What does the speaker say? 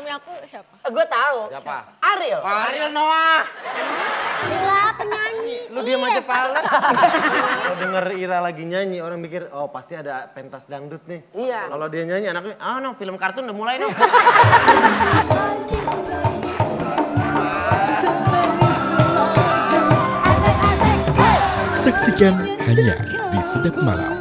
suami aku siapa? Eh, Gue tahu. Siapa? Ariel. Ariel Noah. Gila penyanyi. Lu diam iya. aja pales. Kalau denger Ira lagi nyanyi, orang mikir, oh pasti ada pentas dangdut nih. Iya. Kalau dia nyanyi, anaknya, ah no, film kartun udah mulai no. Saksikan hanya di Sedap Malam.